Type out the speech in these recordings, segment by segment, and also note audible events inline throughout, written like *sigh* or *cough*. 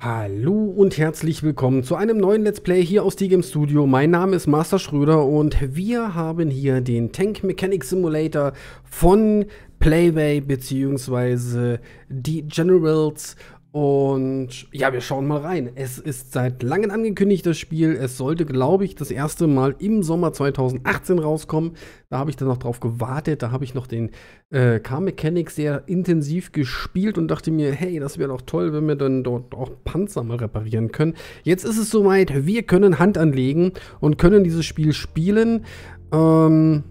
Hallo und herzlich willkommen zu einem neuen Let's Play hier aus Game Studio. Mein Name ist Master Schröder und wir haben hier den Tank Mechanic Simulator von Playway bzw. die Generals und ja, wir schauen mal rein. Es ist seit langem angekündigt, das Spiel. Es sollte, glaube ich, das erste Mal im Sommer 2018 rauskommen. Da habe ich dann noch drauf gewartet. Da habe ich noch den äh, Car Mechanic sehr intensiv gespielt und dachte mir, hey, das wäre doch toll, wenn wir dann dort auch Panzer mal reparieren können. Jetzt ist es soweit. Wir können Hand anlegen und können dieses Spiel spielen. Ähm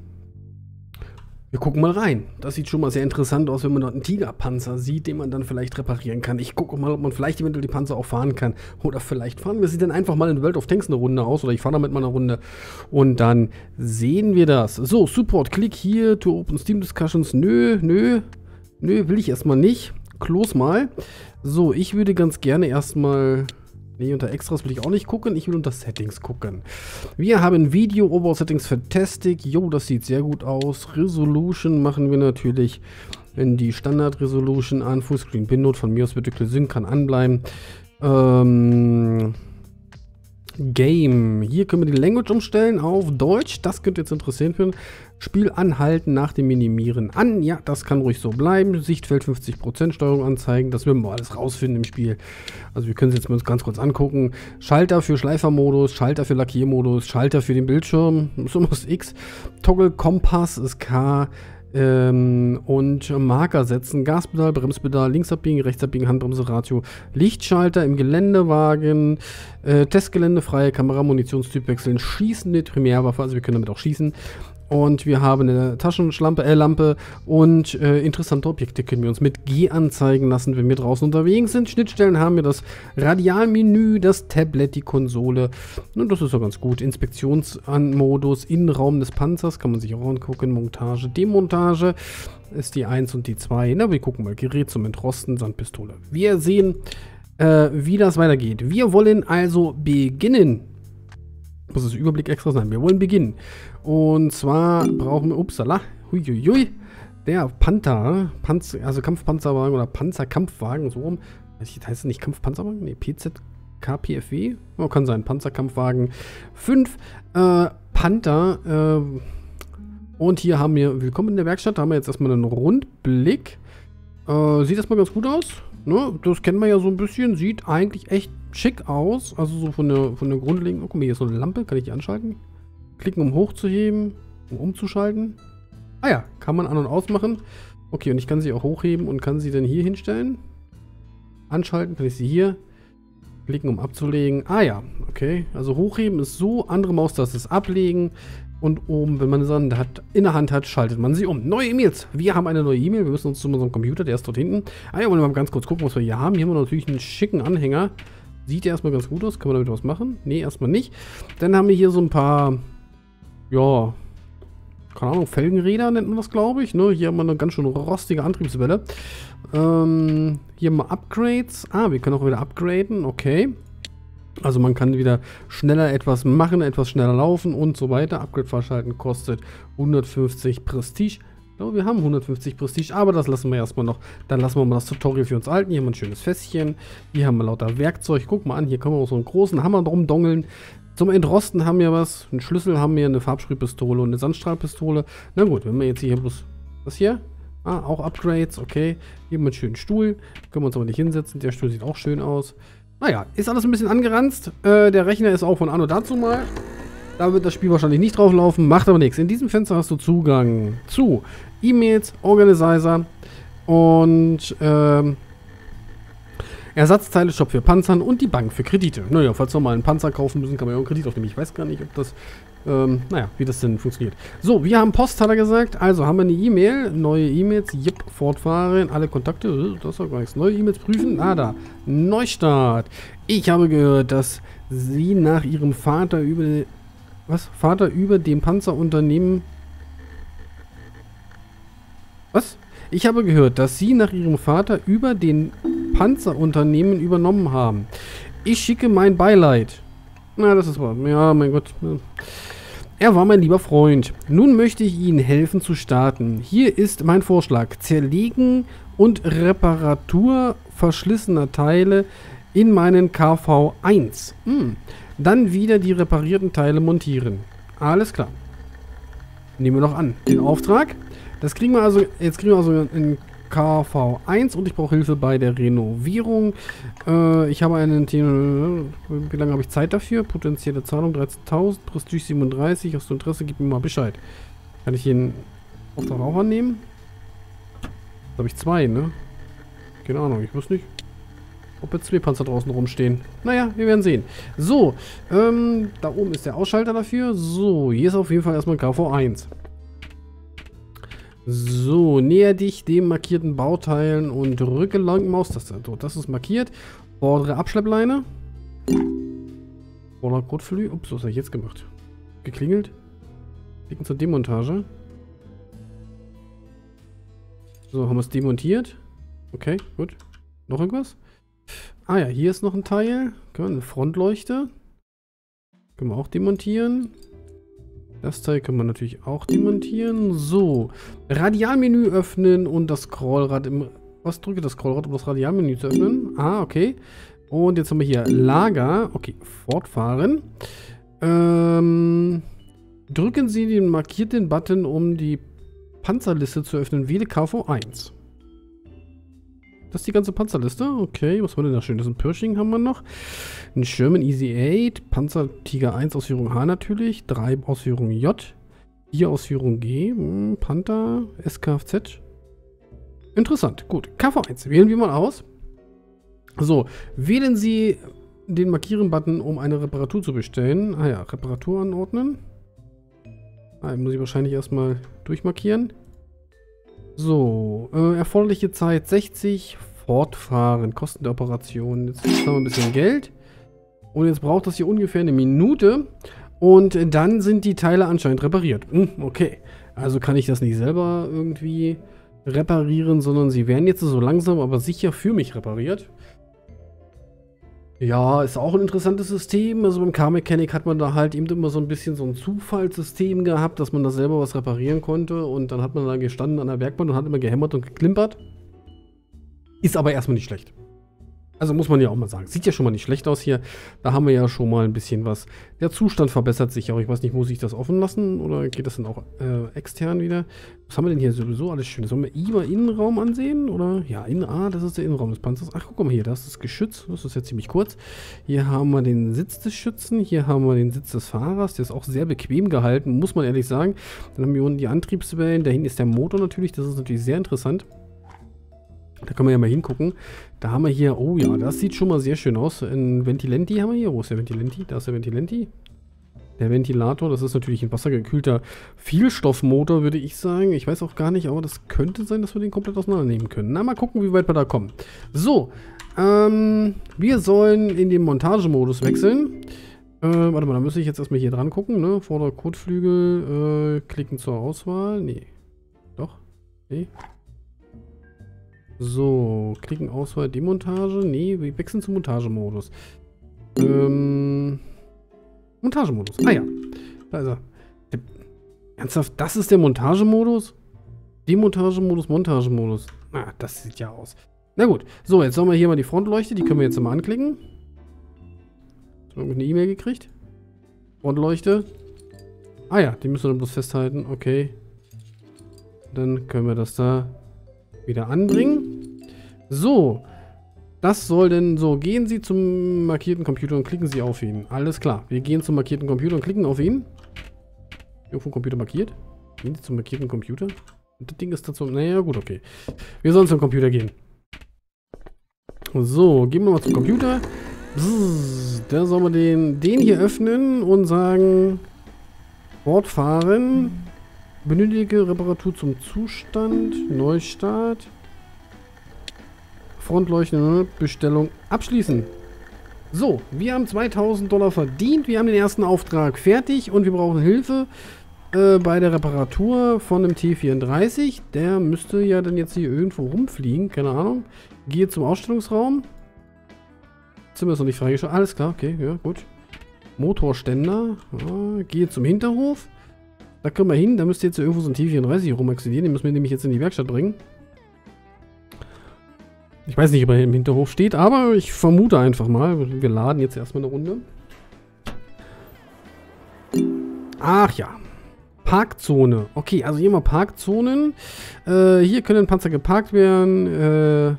wir gucken mal rein. Das sieht schon mal sehr interessant aus, wenn man dort einen Tigerpanzer sieht, den man dann vielleicht reparieren kann. Ich gucke mal, ob man vielleicht eventuell die Panzer auch fahren kann. Oder vielleicht fahren wir sie dann einfach mal in World of Tanks eine Runde aus. Oder ich fahre damit mal eine Runde. Und dann sehen wir das. So, Support, klick hier to open Steam Discussions. Nö, nö, nö, will ich erstmal nicht. Close mal. So, ich würde ganz gerne erstmal Nee, unter Extras will ich auch nicht gucken. Ich will unter Settings gucken. Wir haben Video, Overall Settings Fantastic. Jo, das sieht sehr gut aus. Resolution machen wir natürlich in die Standard Resolution an. Fullscreen Pinnote von mir aus bitte Sync kann anbleiben. Ähm, Game. Hier können wir die Language umstellen auf Deutsch. Das könnte jetzt interessieren ein Spiel anhalten nach dem Minimieren an. Ja, das kann ruhig so bleiben. Sichtfeld 50% Steuerung anzeigen. Das werden wir alles rausfinden im Spiel. Also wir können es jetzt mal ganz kurz angucken. Schalter für Schleifermodus, Schalter für Lackiermodus, Schalter für den Bildschirm. So muss X. Toggle Kompass ist K. Ähm, und Marker setzen, Gaspedal, Bremspedal, links abbiegen, rechts abbiegen, Handbremse, Ratio, Lichtschalter im Geländewagen, äh, Testgelände, freie Kamera, Munitionstyp wechseln, Schießen, eine Primärwaffe, also wir können damit auch schießen, und wir haben eine Taschenlampe äh, Lampe und äh, interessante Objekte können wir uns mit G anzeigen lassen, wenn wir draußen unterwegs sind. Schnittstellen haben wir das Radialmenü, das Tablet, die Konsole. Und das ist doch ganz gut. Inspektionsmodus, Innenraum des Panzers kann man sich auch angucken. Montage, Demontage ist die 1 und die 2. Na, wir gucken mal. Gerät zum Entrosten, Sandpistole. Wir sehen, äh, wie das weitergeht. Wir wollen also beginnen. Muss das Überblick extra sein. Wir wollen beginnen. Und zwar brauchen wir, upsala, huiuiui, der Panther, Panz, also Kampfpanzerwagen oder Panzerkampfwagen, so rum. Heißt es nicht Kampfpanzerwagen? Ne, PZ, KPFW? Oh, kann sein, Panzerkampfwagen 5. Äh, Panther, äh, und hier haben wir, willkommen in der Werkstatt, da haben wir jetzt erstmal einen Rundblick. Äh, sieht erstmal ganz gut aus. Ne? Das kennen wir ja so ein bisschen. Sieht eigentlich echt schick aus. Also so von der, von der grundlegenden. Oh, guck mal, hier ist so eine Lampe. Kann ich die anschalten? Klicken, um hochzuheben, um umzuschalten. Ah ja, kann man an- und ausmachen. Okay, und ich kann sie auch hochheben und kann sie dann hier hinstellen. Anschalten kann ich sie hier. Klicken, um abzulegen. Ah ja, okay. Also hochheben ist so, andere Maustaste ist ablegen. Und oben, wenn man sie hat, in der Hand hat, schaltet man sie um. Neue E-Mails. Wir haben eine neue E-Mail. Wir müssen uns zu unserem Computer, der ist dort hinten. Ah ja, wollen wir mal ganz kurz gucken, was wir hier haben. Hier haben wir natürlich einen schicken Anhänger. Sieht ja erstmal ganz gut aus. Kann man damit was machen? Nee, erstmal nicht. Dann haben wir hier so ein paar ja, keine Ahnung, Felgenräder nennt man das, glaube ich. Ne? Hier haben wir eine ganz schön rostige Antriebswelle. Ähm, hier haben wir Upgrades. Ah, wir können auch wieder upgraden, okay. Also man kann wieder schneller etwas machen, etwas schneller laufen und so weiter. Upgrade verschalten kostet 150 Prestige. Glaube, wir haben 150 Prestige, aber das lassen wir erstmal noch. Dann lassen wir mal das Tutorial für uns alten. Hier haben wir ein schönes Fässchen. Hier haben wir lauter Werkzeug. Guck mal an, hier können wir auch so einen großen Hammer drum dongeln. Zum Entrosten haben wir was. Einen Schlüssel haben wir, eine Farbsprühpistole und eine Sandstrahlpistole. Na gut, wenn wir jetzt hier bloß... Was hier? Ah, auch Upgrades, okay. Hier haben wir einen schönen Stuhl. Können wir uns aber nicht hinsetzen. Der Stuhl sieht auch schön aus. Naja, ist alles ein bisschen angeranzt. Äh, der Rechner ist auch von Anno dazu mal. Da wird das Spiel wahrscheinlich nicht drauf laufen. Macht aber nichts. In diesem Fenster hast du Zugang zu E-Mails, Organizer und ähm, Ersatzteile-Shop für Panzern und die Bank für Kredite. Naja, falls wir mal einen Panzer kaufen müssen, kann man ja auch einen Kredit aufnehmen. Ich weiß gar nicht, ob das, ähm, naja, wie das denn funktioniert. So, wir haben Post, hat er gesagt. Also haben wir eine E-Mail, neue E-Mails, jip, fortfahren, alle Kontakte, äh, das ist doch gar nichts. Neue E-Mails prüfen, ah da, Neustart. Ich habe gehört, dass Sie nach Ihrem Vater über, was, Vater über dem Panzerunternehmen, was? Ich habe gehört, dass Sie nach Ihrem Vater über den Panzerunternehmen übernommen haben. Ich schicke mein Beileid. Na, das ist wahr. Ja, mein Gott. Er war mein lieber Freund. Nun möchte ich Ihnen helfen zu starten. Hier ist mein Vorschlag. Zerlegen und Reparatur verschlissener Teile in meinen KV1. Hm. Dann wieder die reparierten Teile montieren. Alles klar. Nehmen wir noch an. Den Auftrag. Das kriegen wir also, jetzt kriegen wir also in KV1 und ich brauche Hilfe bei der Renovierung. Äh, ich habe einen wie lange habe ich Zeit dafür? Potenzielle Zahlung 13.000, Prestige 37, hast du Interesse, gib mir mal Bescheid. Kann ich den Auftrag auch annehmen? Da habe ich zwei, ne? Keine Ahnung, ich wusste nicht, ob jetzt zwei Panzer draußen rumstehen. Naja, wir werden sehen. So, ähm, da oben ist der Ausschalter dafür. So, hier ist auf jeden Fall erstmal KV1. So, näher dich dem markierten Bauteilen und rücke lang Maustaste. So, das ist markiert. Vordere Abschleppleine. Vorder Kotflü. Ups, was habe ich jetzt gemacht? Geklingelt. Klicken zur Demontage. So, haben wir es demontiert. Okay, gut. Noch irgendwas? Ah ja, hier ist noch ein Teil. Eine Frontleuchte. Können wir auch demontieren. Das Teil können wir natürlich auch demontieren. So, Radialmenü öffnen und das Scrollrad im... Was drücke das Scrollrad, um das Radialmenü zu öffnen? Ah, okay. Und jetzt haben wir hier Lager. Okay, fortfahren. Ähm, drücken Sie den markierten Button, um die Panzerliste zu öffnen. Wähle KV1. Das ist die ganze Panzerliste. Okay, was war denn da schön? Das ist ein Pershing haben wir noch. Ein Sherman Easy 8. Panzer Tiger 1 Ausführung H natürlich. 3 Ausführung J. 4 Ausführung G. Hm, Panther. SKFZ. Interessant. Gut. KV1. Wählen wir mal aus. So. Wählen Sie den Markieren-Button, um eine Reparatur zu bestellen. Ah ja, Reparatur anordnen. Ah, muss ich wahrscheinlich erstmal durchmarkieren. So, äh, erforderliche Zeit 60, fortfahren, Kosten der Operation. Jetzt haben wir ein bisschen Geld. Und jetzt braucht das hier ungefähr eine Minute. Und dann sind die Teile anscheinend repariert. Hm, okay, also kann ich das nicht selber irgendwie reparieren, sondern sie werden jetzt so langsam, aber sicher für mich repariert. Ja, ist auch ein interessantes System. Also beim Car Mechanic hat man da halt eben immer so ein bisschen so ein Zufallssystem gehabt, dass man da selber was reparieren konnte und dann hat man da gestanden an der Werkbank und hat immer gehämmert und geklimpert. Ist aber erstmal nicht schlecht. Also muss man ja auch mal sagen. Sieht ja schon mal nicht schlecht aus hier. Da haben wir ja schon mal ein bisschen was. Der Zustand verbessert sich auch. Ich weiß nicht, muss ich das offen lassen oder geht das dann auch äh, extern wieder? Was haben wir denn hier sowieso alles Schönes? Sollen wir IBA Innenraum ansehen? Oder? Ja, Innen, ah, das ist der Innenraum des Panzers. Ach, guck mal hier, das ist Geschütz. Das ist jetzt ziemlich kurz. Hier haben wir den Sitz des Schützen. Hier haben wir den Sitz des Fahrers. Der ist auch sehr bequem gehalten, muss man ehrlich sagen. Dann haben wir unten die Antriebswellen. Da hinten ist der Motor natürlich. Das ist natürlich sehr interessant. Da können wir ja mal hingucken. Da haben wir hier, oh ja, das sieht schon mal sehr schön aus. Ein Ventilenti haben wir hier. Wo ist der Ventilenti? Da ist der Ventilenti. Der Ventilator, das ist natürlich ein wassergekühlter Vielstoffmotor, würde ich sagen. Ich weiß auch gar nicht, aber das könnte sein, dass wir den komplett auseinandernehmen können. Na, mal gucken, wie weit wir da kommen. So, ähm, wir sollen in den Montagemodus wechseln. Äh, warte mal, da müsste ich jetzt erstmal hier dran gucken, ne? Vorder Kotflügel, äh, klicken zur Auswahl. Nee. Doch? Nee. So, klicken Auswahl, Demontage. Nee, wir wechseln zum Montagemodus. Ähm, Montagemodus. Ah ja, da ist er. Ernsthaft, das ist der Montagemodus? Demontagemodus, Montagemodus. Ah, das sieht ja aus. Na gut, so, jetzt haben wir hier mal die Frontleuchte. Die können wir jetzt mal anklicken. Haben wir eine E-Mail gekriegt? Frontleuchte. Ah ja, die müssen wir dann bloß festhalten. Okay. Dann können wir das da wieder anbringen. So. Das soll denn so. Gehen Sie zum markierten Computer und klicken Sie auf ihn. Alles klar. Wir gehen zum markierten Computer und klicken auf ihn. Irgendwo Computer markiert. Gehen Sie zum markierten Computer. Das Ding ist dazu. Naja, gut, okay. Wir sollen zum Computer gehen. So, gehen wir mal zum Computer. da sollen wir den, den hier öffnen und sagen: Fortfahren. Benötige Reparatur zum Zustand. Neustart. Frontleuchten. Ne? Bestellung abschließen. So, wir haben 2000 Dollar verdient. Wir haben den ersten Auftrag fertig und wir brauchen Hilfe äh, bei der Reparatur von dem T34. Der müsste ja dann jetzt hier irgendwo rumfliegen. Keine Ahnung. Gehe zum Ausstellungsraum. Zimmer ist noch nicht freigeschaltet. Alles klar, okay, ja, gut. Motorständer. Ja, gehe zum Hinterhof. Da können wir hin. Da müsste jetzt irgendwo so ein T34 rumaxilieren. Den müssen wir nämlich jetzt in die Werkstatt bringen. Ich weiß nicht, ob er im Hinterhof steht, aber ich vermute einfach mal. Wir laden jetzt erstmal eine Runde. Ach ja. Parkzone. Okay, also hier mal Parkzonen. Äh, hier können Panzer geparkt werden. Äh,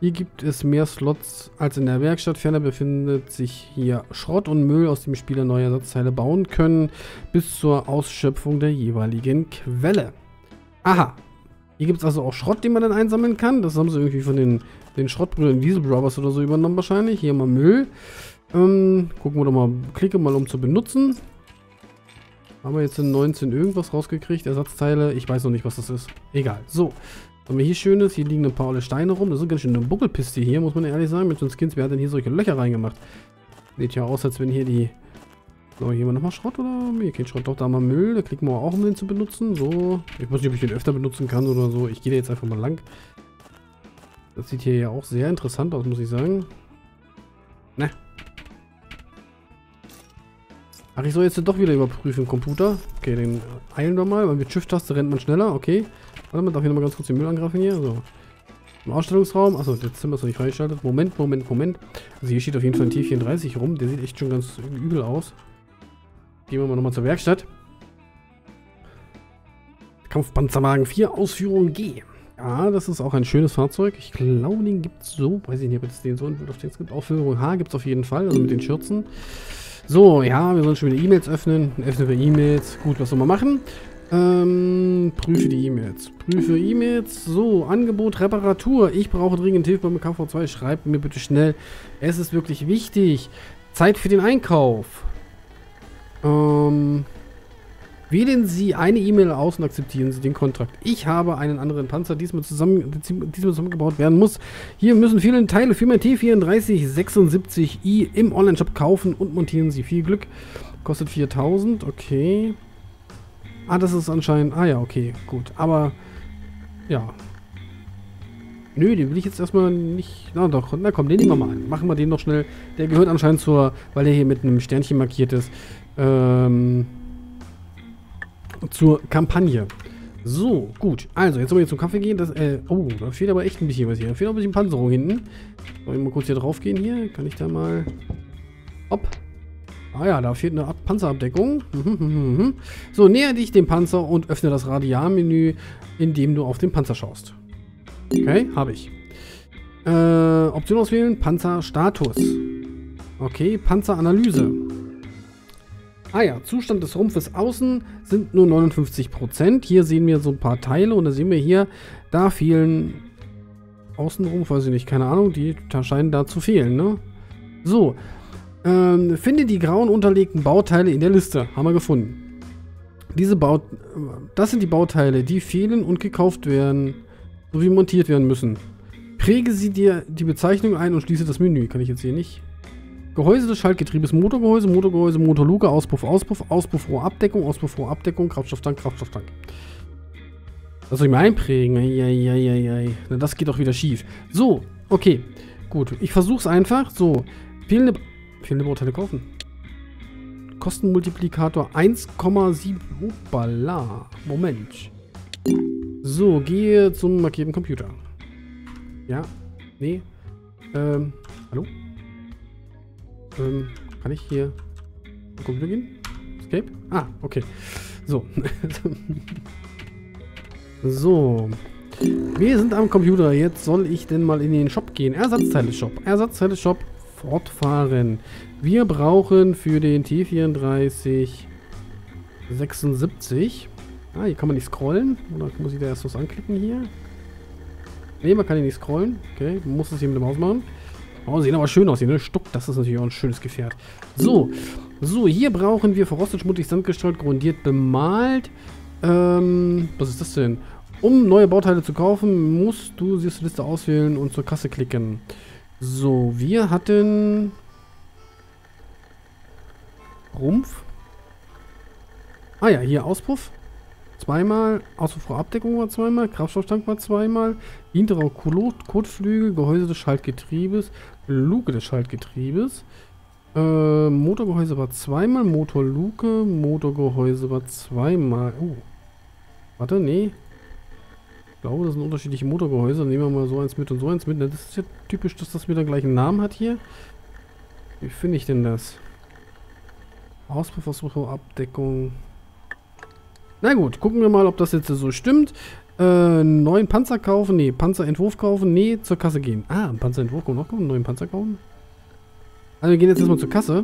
hier gibt es mehr Slots als in der Werkstatt. Ferner befindet sich hier Schrott und Müll, aus dem Spieler neue Ersatzteile bauen können, bis zur Ausschöpfung der jeweiligen Quelle. Aha. Hier gibt es also auch Schrott, den man dann einsammeln kann. Das haben sie irgendwie von den, den Schrottbrüdern Diesel Brothers oder so übernommen wahrscheinlich. Hier mal Müll. Ähm, gucken wir doch mal, klicke mal um zu benutzen. Haben wir jetzt in 19 irgendwas rausgekriegt? Ersatzteile? Ich weiß noch nicht, was das ist. Egal. So. Was haben wir hier Schönes? Hier liegen ein paar alle Steine rum. Das ist ganz schön eine Buckelpiste hier, muss man ehrlich sagen. Mit so Skins, wer hat denn hier solche Löcher reingemacht? Sieht ja aus, als wenn hier die... So, hier wir nochmal Schrott oder? Nee, kein Schrott. Doch, da haben wir Müll. Da klicken wir auch, um den zu benutzen. So. Ich weiß nicht, ob ich den öfter benutzen kann oder so. Ich gehe da jetzt einfach mal lang. Das sieht hier ja auch sehr interessant aus, muss ich sagen. Ne, Ach, ich soll jetzt doch wieder überprüfen, Computer. Okay, den eilen wir mal, weil mit Shift-Taste rennt man schneller. Okay. Warte mal, darf ich nochmal ganz kurz den Müll angreifen hier? So. Im Ausstellungsraum. Achso, das Zimmer ist noch nicht freigeschaltet. Moment, Moment, Moment. Also hier steht auf jeden Fall ein T34 rum. Der sieht echt schon ganz übel aus. Gehen wir mal nochmal zur Werkstatt. Kampfpanzerwagen 4, Ausführung G. Ja, das ist auch ein schönes Fahrzeug. Ich glaube, den gibt es so. Weiß ich nicht, ob es den so auf den gibt. Ausführung H gibt es auf jeden Fall. Also mit den Schürzen. So, ja, wir sollen schon wieder E-Mails öffnen. Öffnen wir E-Mails. Gut, was soll man machen? Ähm, prüfe die E-Mails. Prüfe E-Mails. So, Angebot, Reparatur. Ich brauche dringend Hilfe beim KV2. Schreibt mir bitte schnell. Es ist wirklich wichtig. Zeit für den Einkauf. Ähm, Wählen Sie eine E-Mail aus und akzeptieren Sie den Kontrakt. Ich habe einen anderen Panzer, diesmal, zusammen, diesmal zusammengebaut werden muss. Hier müssen viele Teile für mein T3476i im Online-Shop kaufen und montieren Sie. Viel Glück. Kostet 4000, okay. Ah, das ist anscheinend... Ah ja, okay, gut. Aber, ja. Nö, den will ich jetzt erstmal nicht... Na doch, na komm, den nehmen wir mal an. Machen wir den noch schnell. Der gehört anscheinend zur... Weil der hier mit einem Sternchen markiert ist. Ähm zur Kampagne. So, gut. Also, jetzt sollen wir zum Kaffee gehen. Das, äh, oh, da fehlt aber echt ein bisschen was hier. Da fehlt auch ein bisschen Panzerung hinten. Soll ich mal kurz hier drauf gehen hier? Kann ich da mal... Hopp. Ah ja, da fehlt eine Panzerabdeckung. Mhm, *laughs* mhm, so, näher dich dem Panzer und öffne das Radialmenü, indem du auf den Panzer schaust. Okay, habe ich. Äh, Option auswählen, Panzerstatus. Okay, Panzeranalyse. Ah ja, Zustand des Rumpfes außen sind nur 59%. Hier sehen wir so ein paar Teile und da sehen wir hier, da fehlen Außenrumpf, weiß ich nicht, keine Ahnung, die scheinen da zu fehlen, ne? So, ähm, finde die grauen unterlegten Bauteile in der Liste. Haben wir gefunden. Diese Baut das sind die Bauteile, die fehlen und gekauft werden, sowie montiert werden müssen. Präge sie dir die Bezeichnung ein und schließe das Menü. Kann ich jetzt hier nicht. Gehäuse des Schaltgetriebes, Motorgehäuse, Motorgehäuse, Motorluke, Auspuff, Auspuff, Auspuff, Rohrabdeckung, Auspuff, Rohrabdeckung, Kraftstofftank, Kraftstofftank. Das soll ich mal einprägen? Eieieiei. Na, das geht doch wieder schief. So, okay. Gut, ich versuch's einfach. So, fehlende, fehlende Bauteile kaufen. Kostenmultiplikator 1,7. Hoppala. Moment. So, gehe zum markierten Computer. Ja? Nee? Ähm, hallo? Ähm, kann ich hier zum Computer gehen? Escape? Ah, okay. So. *laughs* so. Wir sind am Computer. Jetzt soll ich denn mal in den Shop gehen. Ersatzteile-Shop. Ersatzteile-Shop. Fortfahren. Wir brauchen für den T34 76. Ah, hier kann man nicht scrollen. Oder muss ich da erst was anklicken hier? Ne, man kann hier nicht scrollen. Okay, muss das hier mit dem Maus machen. Oh, sehen aber schön aus hier, ne? Stuck, das ist natürlich auch ein schönes Gefährt. So, so, hier brauchen wir verrostet, schmutzig, sandgestreut, grundiert, bemalt. Ähm, was ist das denn? Um neue Bauteile zu kaufen, musst du diese Liste auswählen und zur Kasse klicken. So, wir hatten... Rumpf. Ah ja, hier Auspuff. Zweimal. Auspuffrohrabdeckung war zweimal. Kraftstofftank war zweimal. Hinterer Kotflügel. Gehäuse des Schaltgetriebes. Luke des Schaltgetriebes. Äh, Motorgehäuse war zweimal. Motorluke. Motorgehäuse war zweimal. Oh. Warte, nee. Ich glaube, das sind unterschiedliche Motorgehäuse. Nehmen wir mal so eins mit und so eins mit. Das ist ja typisch, dass das wieder gleich einen Namen hat hier. Wie finde ich denn das? Auspuff, Auspuff, Abdeckung. Na gut, gucken wir mal, ob das jetzt so stimmt. Äh, neuen Panzer kaufen? Nee, Panzerentwurf kaufen? Nee, zur Kasse gehen. Ah, Panzerentwurf kommt noch, einen neuen Panzer kaufen. Also wir gehen jetzt erstmal zur Kasse.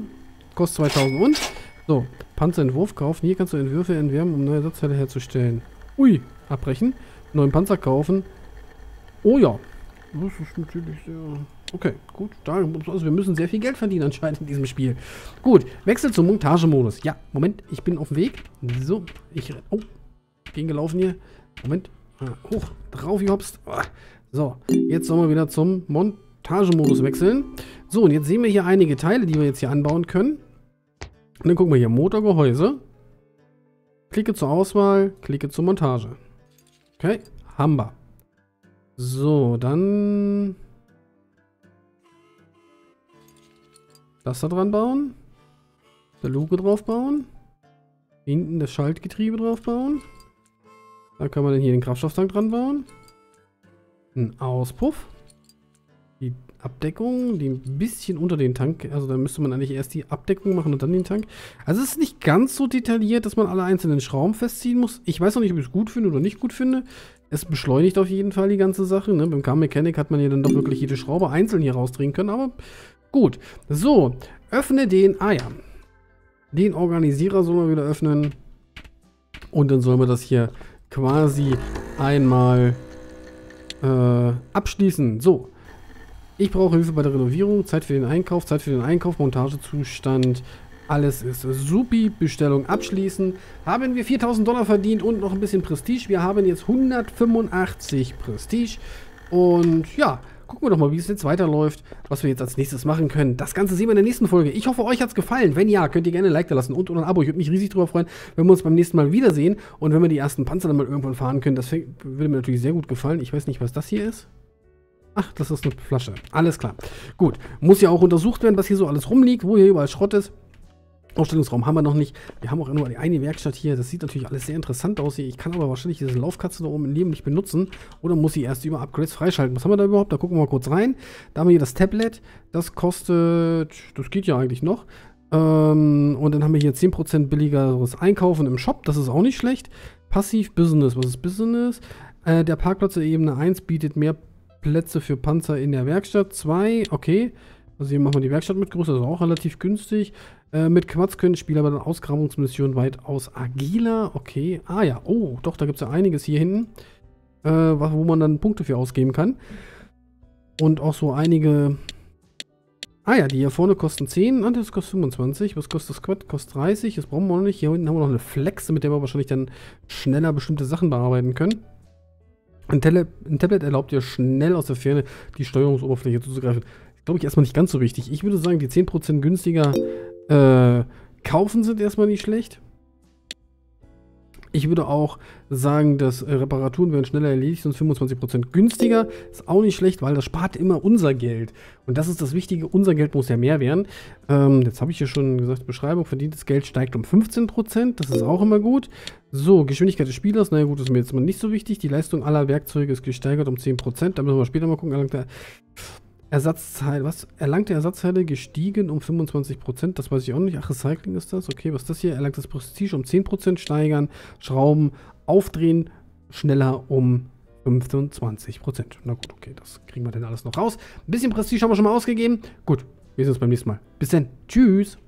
Kostet 2000 und. So, Panzerentwurf kaufen. Hier kannst du Entwürfe entwerfen, um neue Ersatzteile herzustellen. Ui, abbrechen. Neuen Panzer kaufen. Oh ja. Das ist natürlich sehr... Okay, gut. Also wir müssen sehr viel Geld verdienen anscheinend in diesem Spiel. Gut, Wechsel zum Montagemodus. Ja, Moment, ich bin auf dem Weg. So, ich... Oh, gehen gelaufen hier. Moment. Ah, hoch, drauf gehopst. Ah. So, jetzt sollen wir wieder zum Montagemodus wechseln. So, und jetzt sehen wir hier einige Teile, die wir jetzt hier anbauen können. Und dann gucken wir hier, Motorgehäuse. Klicke zur Auswahl, klicke zur Montage. Okay, haben wir. So, dann... Das da dran bauen. Der Luke drauf bauen. Hinten das Schaltgetriebe drauf bauen. Da kann man dann hier den Kraftstofftank dran bauen. Ein Auspuff. Abdeckung, die ein bisschen unter den Tank, also da müsste man eigentlich erst die Abdeckung machen und dann den Tank. Also es ist nicht ganz so detailliert, dass man alle einzelnen Schrauben festziehen muss. Ich weiß noch nicht, ob ich es gut finde oder nicht gut finde. Es beschleunigt auf jeden Fall die ganze Sache. Ne? Beim Car Mechanic hat man ja dann doch wirklich jede Schraube einzeln hier rausdrehen können, aber gut. So, öffne den, ah ja, den Organisierer soll man wieder öffnen. Und dann soll man das hier quasi einmal äh, abschließen. So, ich brauche Hilfe bei der Renovierung, Zeit für den Einkauf, Zeit für den Einkauf, Montagezustand. Alles ist supi. Bestellung abschließen. Haben wir 4000 Dollar verdient und noch ein bisschen Prestige. Wir haben jetzt 185 Prestige. Und ja, gucken wir doch mal, wie es jetzt weiterläuft, was wir jetzt als nächstes machen können. Das Ganze sehen wir in der nächsten Folge. Ich hoffe, euch hat es gefallen. Wenn ja, könnt ihr gerne ein Like da lassen und oder ein Abo. Ich würde mich riesig darüber freuen, wenn wir uns beim nächsten Mal wiedersehen und wenn wir die ersten Panzer dann mal irgendwann fahren können. Das würde mir natürlich sehr gut gefallen. Ich weiß nicht, was das hier ist. Ach, das ist eine Flasche. Alles klar. Gut. Muss ja auch untersucht werden, was hier so alles rumliegt, wo hier überall Schrott ist. Ausstellungsraum haben wir noch nicht. Wir haben auch nur eine Werkstatt hier. Das sieht natürlich alles sehr interessant aus hier. Ich kann aber wahrscheinlich diese Laufkatze da oben im Leben nicht benutzen. Oder muss sie erst über Upgrades freischalten. Was haben wir da überhaupt? Da gucken wir mal kurz rein. Da haben wir hier das Tablet. Das kostet... Das geht ja eigentlich noch. Ähm, und dann haben wir hier 10% billigeres Einkaufen im Shop. Das ist auch nicht schlecht. Passiv Business. Was ist Business? Äh, der Parkplatz der Ebene 1 bietet mehr Plätze für Panzer in der Werkstatt. Zwei, okay. Also hier machen wir die Werkstatt mit größer, das ist auch relativ günstig. Äh, mit Quads können Spieler bei der Ausgrabungsmission weitaus agiler. Okay. Ah ja, oh, doch, da gibt es ja einiges hier hinten, äh, wo man dann Punkte für ausgeben kann. Und auch so einige... Ah ja, die hier vorne kosten 10, ah, das kostet 25. Was kostet das Quad? Kostet 30, das brauchen wir noch nicht. Hier hinten haben wir noch eine Flex, mit der wir wahrscheinlich dann schneller bestimmte Sachen bearbeiten können. Ein, Tele ein Tablet erlaubt dir schnell aus der Ferne die Steuerungsoberfläche zuzugreifen. Glaube ich erstmal nicht ganz so wichtig. Ich würde sagen, die 10% günstiger äh, kaufen sind erstmal nicht schlecht. Ich würde auch sagen, dass äh, Reparaturen werden schneller erledigt und 25% günstiger. Ist auch nicht schlecht, weil das spart immer unser Geld. Und das ist das Wichtige, unser Geld muss ja mehr werden. Ähm, jetzt habe ich ja schon gesagt, Beschreibung, verdientes Geld steigt um 15%. Das ist auch immer gut. So, Geschwindigkeit des Spielers, naja gut, ist mir jetzt mal nicht so wichtig. Die Leistung aller Werkzeuge ist gesteigert um 10%. Da müssen wir später mal gucken. Ersatzteile, was? Erlangte Ersatzteile gestiegen um 25%, das weiß ich auch nicht. Ach, Recycling ist das. Okay, was ist das hier? Erlangt das Prestige um 10% steigern, Schrauben aufdrehen, schneller um 25%. Na gut, okay, das kriegen wir denn alles noch raus. Ein bisschen Prestige haben wir schon mal ausgegeben. Gut, wir sehen uns beim nächsten Mal. Bis dann. Tschüss.